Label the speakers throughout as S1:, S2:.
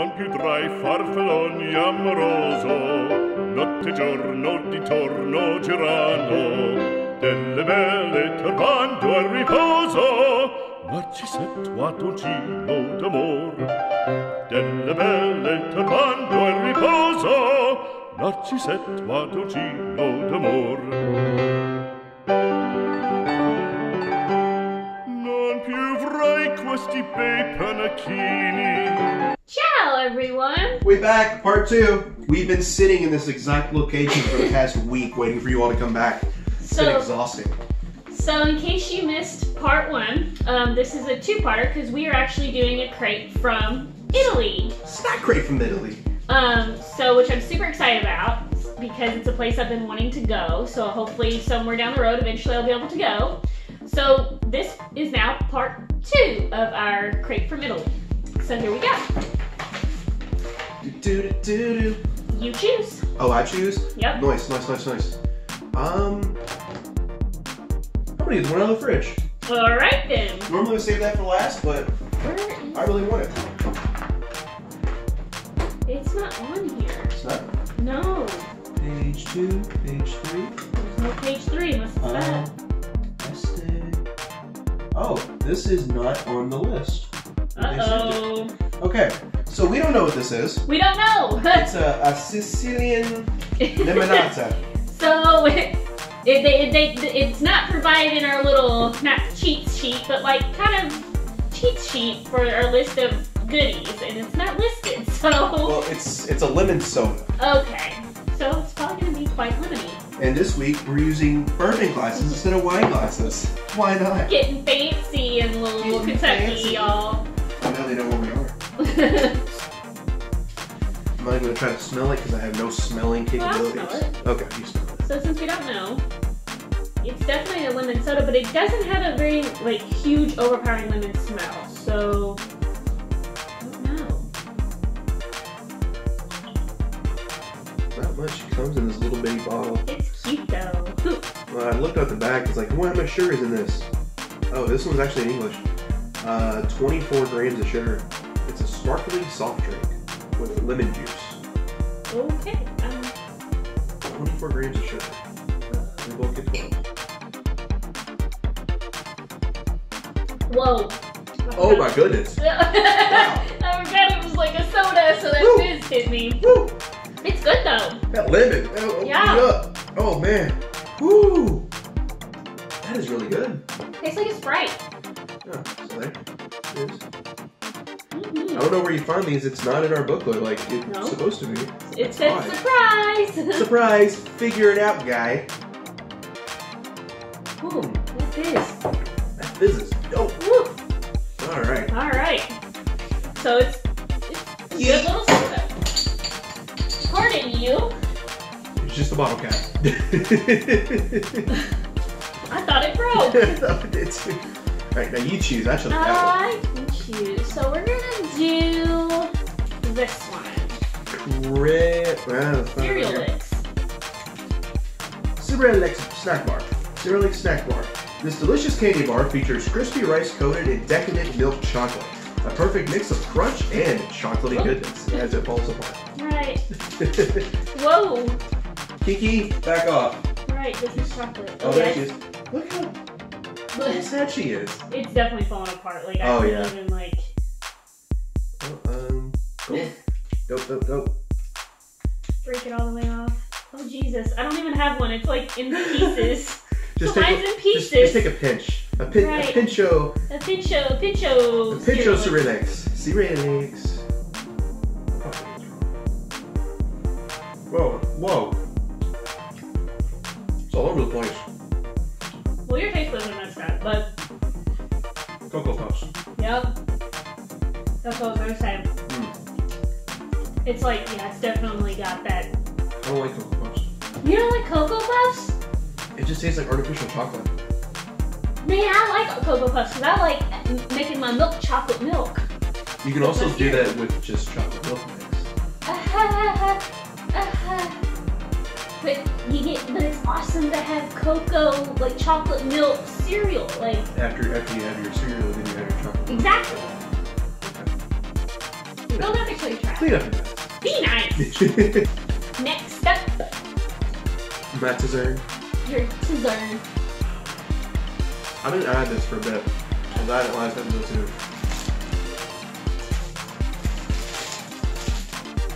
S1: non più tra i farfalloni amoroso, notte e giorno di torno girano, delle belle turbando al riposo, Narcisetto a dolcino d'amor, delle belle turbando al riposo, Narcisetto a dolcino d'amor. Non più avrai questi bei panacchini,
S2: back, part two. We've been sitting in this exact location for the past week waiting for you all to come back. It's been
S3: So,
S2: exhausting.
S3: so in case you missed part one, um, this is a two-parter because we are actually doing a crate from Italy.
S2: Snack crate from Italy.
S3: Um, so which I'm super excited about because it's a place I've been wanting to go. So hopefully somewhere down the road, eventually I'll be able to go. So this is now part two of our crate from Italy. So here we go.
S2: Do, do, do.
S3: You choose.
S2: Oh, I choose?
S3: Yep.
S2: Nice, nice, nice, nice. Um, how many is one out of the fridge?
S3: All right then.
S2: Normally we save that for last, but I really want it.
S3: It's not on here.
S2: It's not.
S3: No.
S2: Page two, page three.
S3: There's no page three unless it's that.
S2: Um, este. Oh, this is not on the list.
S3: Uh oh.
S2: Okay, so we don't know what this is.
S3: We don't know.
S2: It's a, a Sicilian limonata.
S3: so it, it, they, it's not provided in our little not cheat sheet, but like kind of cheat sheet for our list of goodies, and it's not listed. So
S2: Well, it's it's a lemon soda.
S3: okay, so it's probably gonna be quite lemony.
S2: And this week we're using bourbon glasses mm-hmm. instead of wine glasses. Why not?
S3: Getting fancy and little
S2: Getting
S3: Kentucky, y'all.
S2: I know they know where we are. I'm not even gonna try to smell it because I have no smelling
S3: Well,
S2: capabilities.
S3: smell
S2: Okay, you smell it.
S3: So since we don't know, it's definitely a lemon soda, but it doesn't have a very like huge overpowering lemon smell. So I don't know.
S2: Not much comes in this little bitty bottle.
S3: It's cute though.
S2: Well, I looked at the back. It's like, what much sugar is in this? Oh, this one's actually in English. Uh, 24 grams of sugar. Sparkling soft drink with lemon juice.
S3: okay. Um,
S2: 24 grams of sugar. We both get 12.
S3: whoa.
S2: Oh my goodness. wow.
S3: I forgot it was like a soda, so that
S2: Woo.
S3: fizz hit me.
S2: Woo!
S3: It's good though.
S2: That lemon. That
S3: Yeah.
S2: Oh man. Woo! That is really good.
S3: Tastes like a Sprite.
S2: Oh, so there it is. I don't know where you find these. It's not in our booklet like it's
S3: No.
S2: supposed to be.
S3: It says surprise.
S2: Surprise! Figure it out, guy.
S3: Ooh, what's this?
S2: That fizz is dope.
S3: Woo.
S2: All right.
S3: All right. So it's, it's a
S2: Yeah.
S3: good little soda. Pardon you.
S2: It's just a bottle cap.
S3: I thought it broke.
S2: No, it did too. All right, now you choose. I chose that
S3: I can choose. So we're gonna do this one.
S2: one. Red. Well, that's not
S3: Cereal
S2: here.
S3: Licks.
S2: Cerealix snack bar. Cerealix snack bar. This delicious candy bar features crispy rice coated in decadent milk chocolate. A perfect mix of crunch and chocolatey oh. goodness as it falls apart.
S3: Right. Whoa.
S2: Kiki, back off.
S3: Right, this is chocolate.
S2: Oh, there
S3: yes.
S2: she is. Look how
S3: But
S2: sad she is.
S3: it's definitely falling apart. Like I
S2: Oh,
S3: couldn't
S2: yeah.
S3: even like
S2: Oh, um, cool. Dope, dope, dope.
S3: break it all the way off. Oh Jesus, I don't even have one. It's like in pieces.
S2: Just
S3: so
S2: take,
S3: mine's
S2: a,
S3: in pieces.
S2: just take a pinch. A, pin,
S3: Right.
S2: a pincho.
S3: A pincho, pincho.
S2: A pincho
S3: cereal Licks. That's what I was gonna say.
S2: Mm.
S3: It's like, yeah, it's definitely got that.
S2: I don't like Cocoa Puffs.
S3: You don't like Cocoa Puffs?
S2: It just tastes like artificial chocolate.
S3: Man, I like Cocoa Puffs because I like making my milk chocolate milk.
S2: You can also do that with just chocolate milk mix.
S3: But you get, but it's awesome to have cocoa, like chocolate milk cereal, like
S2: After after you have your cereal, then you have your chocolate.
S3: exactly.
S2: Okay.
S3: No, that makes another try.
S2: Clean up
S3: Be nice. Next up,
S2: Matt dessert.
S3: your dessert.
S2: I didn't add this for a bit. I was at it last episode too.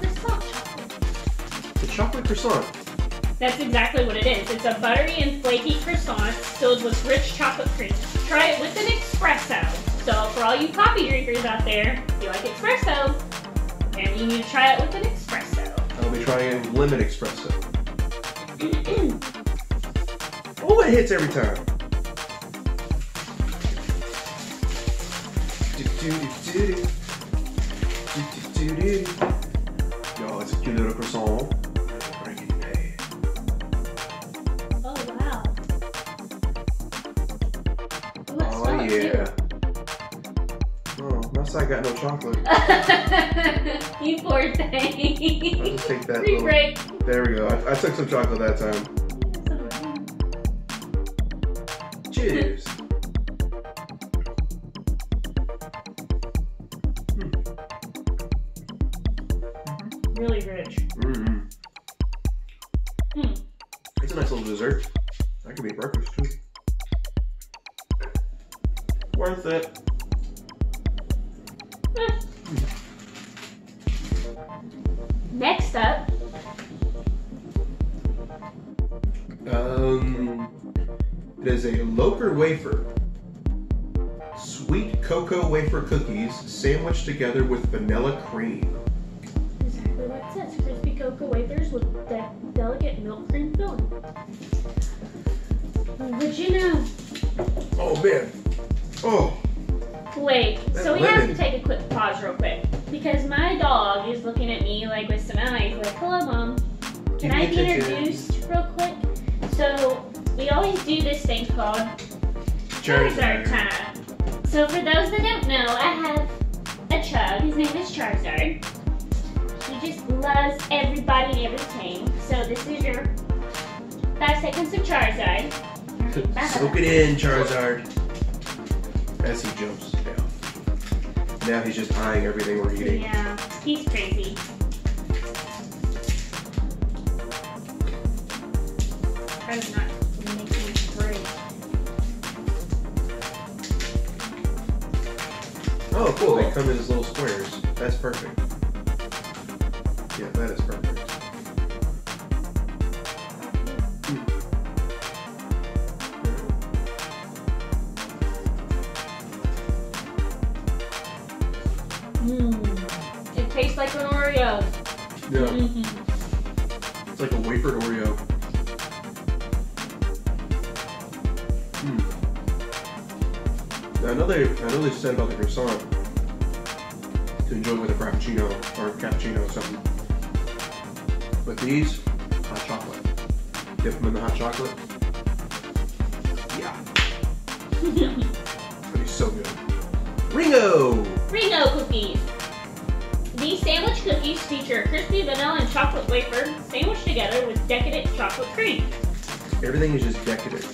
S3: Croissant chocolate.
S2: The chocolate croissant.
S3: That's exactly what it is. It's a buttery and flaky croissant filled with rich chocolate cream. Try it with an espresso. So for all you coffee drinkers out there, if you like espresso, then you need to try it with an espresso.
S2: I'll be trying lemon espresso. Oh, it hits every time. Do-do-do-do-do. Do-do-do-do-do. Yeah. Oh, my side got no chocolate.
S3: you poor thing.
S2: I'll just take that
S3: Free
S2: little.
S3: break.
S2: There we go. I, I took some chocolate that time. Cheers.
S3: Really rich.
S2: Mm-hmm.
S3: Hmm.
S2: It's a nice little dessert. That could be breakfast too. Worth it.
S3: Next up,
S2: Um, it is a Loacker wafer. Sweet cocoa wafer cookies sandwiched together with vanilla cream.
S3: exactly what it says. Crispy cocoa wafers with de- delicate milk cream filling. But you know,
S2: Oh man. Oh.
S3: wait, so
S2: That
S3: we have to take a quick pause real quick. Because my dog is looking at me like with some eyes, like, hello mom, can
S2: me
S3: I be
S2: attention."
S3: introduced real quick? So, we always do this thing called Charizard time. So for those that don't know, I have a chug. His name is Charizard. He just loves everybody and everything. So this is your five seconds of Charizard.
S2: Soak it in, Charizard. As he jumps down. Now he's just eyeing everything we're eating.
S3: Yeah, he's crazy. Try to not make me.
S2: Oh, cool. They come in as little squares. That's perfect. Yeah, that is perfect.
S3: Tastes like an Oreo.
S2: Yeah,
S3: Mhm.
S2: it's like a wafered Oreo. Hmm. Now, another, I know they said about the croissant to enjoy with a frappuccino or a cappuccino or something. But these, hot chocolate. Dip them in the hot chocolate. Yeah, that'd be so good. Ringo!
S3: Ringo cookies. These sandwich cookies feature a crispy vanilla and chocolate wafer sandwiched together with decadent chocolate cream.
S2: Everything is just decadent.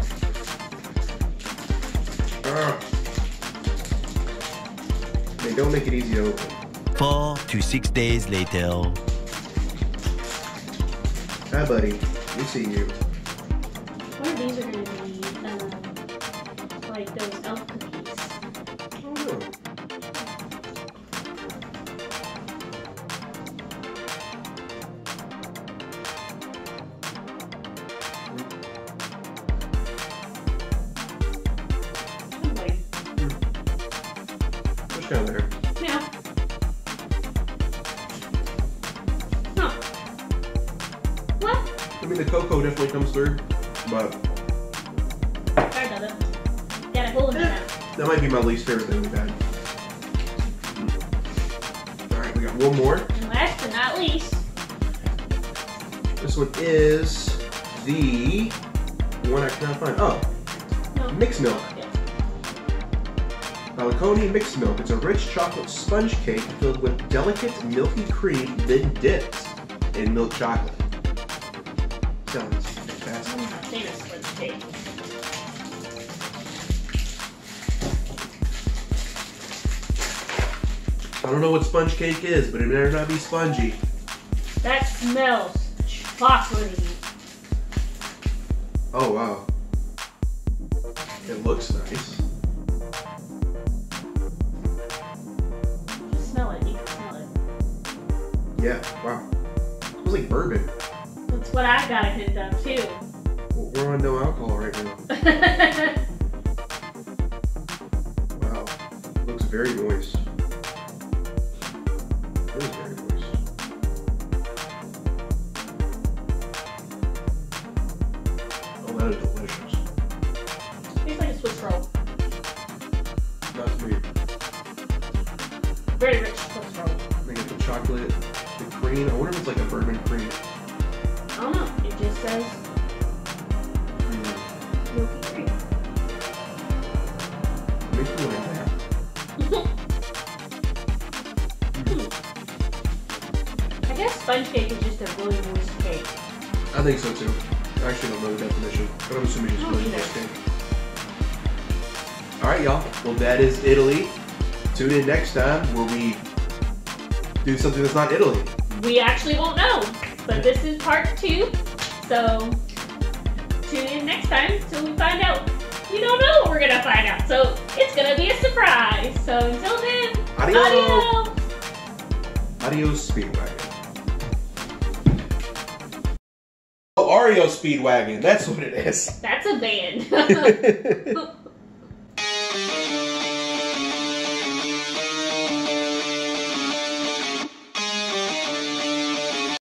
S2: Ah. They don't make it easy to open.
S4: Four to six days later.
S2: Hi, buddy. We see you.
S3: One of these are going to be um, like those elf cookies. Yeah. Huh. What?
S2: I mean, the cocoa definitely comes through, but
S3: Sorry about that. Got a hole in my mouth.
S2: that might be my least favorite thing we've had. All right, we got one more.
S3: And last but not least,
S2: This one is the one I cannot find. Oh,
S3: no.
S2: mixed milk. Balconi mixed milk. It's a rich chocolate sponge cake filled with delicate milky cream, then dipped in milk chocolate. Sounds fantastic.
S3: One of my cake.
S2: I don't know what sponge cake is, but it better not be spongy.
S3: That smells chocolatey.
S2: Oh wow. It looks nice. Yeah, wow. It was like bourbon.
S3: That's what I got a hint of too.
S2: Well, We're on no alcohol right now. Wow. looks very moist. It is very moist. Oh, that is delicious.
S3: Tastes like a Swiss roll.
S2: Not to me.
S3: Very rich Swiss roll.
S2: They get the chocolate, the cream. I wonder if it's like a bourbon cream.
S3: I don't know. It just says milky cream.
S2: Makes me like that. Hmm.
S3: I guess sponge cake is just a really moist cake.
S2: I think so too. I actually don't know the definition, but I'm assuming it's really moist cake. Alright, y'all. Well, that is Italy. Tune in next time where we do something that's not Italy.
S3: We actually won't know, but this is part two. So tune in next time till we find out. You don't know what we're gonna find out, so it's gonna be a surprise. So until then,
S2: Adios.
S3: adios.
S2: Adios, Speedwagon. Oh, Oreo Speedwagon. That's what it is.
S3: That's a band.